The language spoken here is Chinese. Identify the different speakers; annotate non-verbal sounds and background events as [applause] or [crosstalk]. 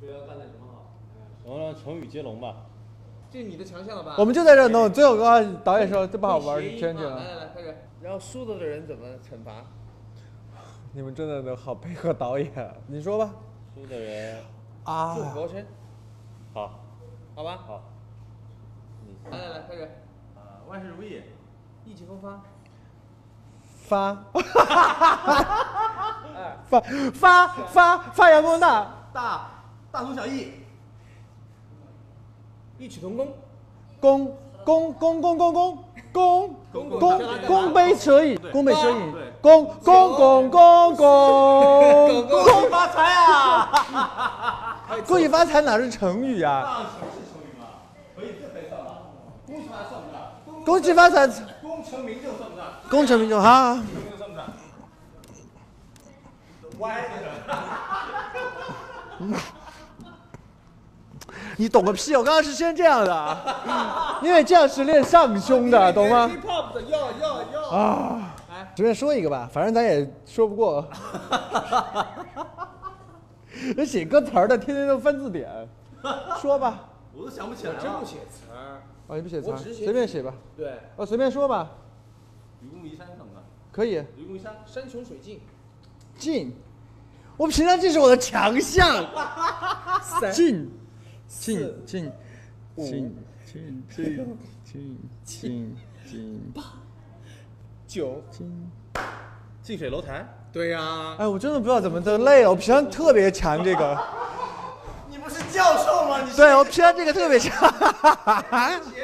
Speaker 1: 觉得干点什么好？
Speaker 2: 我们让成语接龙吧。
Speaker 1: 这是你的强项了吧？
Speaker 3: 我们就在这弄。最后刚刚导演说这不好玩，圈圈
Speaker 1: 嘛来来来，开始。然后输了的人怎么惩罚？
Speaker 3: 你们真的都好配合导演，[laughs] 你说吧。
Speaker 2: 输的人
Speaker 3: 啊
Speaker 1: 祝，佛琛，
Speaker 2: 好，
Speaker 1: 好吧？
Speaker 2: 好，
Speaker 1: 来来来，开始。
Speaker 2: 呃，万事如意。
Speaker 1: 意气风发。
Speaker 3: 发 [laughs]
Speaker 1: 二
Speaker 3: 发发发发扬光大，
Speaker 2: 大大同小异。
Speaker 1: 异曲同工。
Speaker 3: 弓弓弓弓弓弓弓
Speaker 1: 弓
Speaker 3: 弓弓杯蛇影，弓杯蛇影
Speaker 2: 对，
Speaker 3: 弓弓弓弓弓
Speaker 2: 恭喜发财啊！
Speaker 3: 恭喜发财哪是成语啊？
Speaker 2: 恭喜发财算不算？
Speaker 3: 恭喜发财，
Speaker 2: 功成名就算不算？
Speaker 3: 功成名就哈。
Speaker 2: 名就算不算？歪的 [laughs]
Speaker 3: 你懂个屁！我刚刚是先这样的，因为这样是练上胸的，懂吗
Speaker 1: ？Hip Hop 的，要要要。
Speaker 3: 啊
Speaker 1: 来，
Speaker 3: 随便说一个吧，反正咱也说不过。人写歌词儿的，天天都翻字典，说吧。
Speaker 2: 我都想不起来了。
Speaker 1: 真不写词儿。
Speaker 3: 啊，你不写词儿，随便写吧。
Speaker 1: 对，
Speaker 3: 哦，随便说吧，
Speaker 2: 愚公移山怎么了？
Speaker 3: 可以。
Speaker 2: 愚公移山。
Speaker 1: 山穷水尽。
Speaker 3: 尽，我平常这是我的强项。[laughs] 进，进，进，进，进，进，进，[laughs] 进，进，
Speaker 1: 九。
Speaker 3: 进。
Speaker 2: 近水楼台。
Speaker 1: 对呀。
Speaker 3: 哎，我真的不知道怎么的累了，我平常特别强这个。
Speaker 2: 你不是教授吗？你
Speaker 3: 对我平常这个特别强。
Speaker 1: 写 [laughs]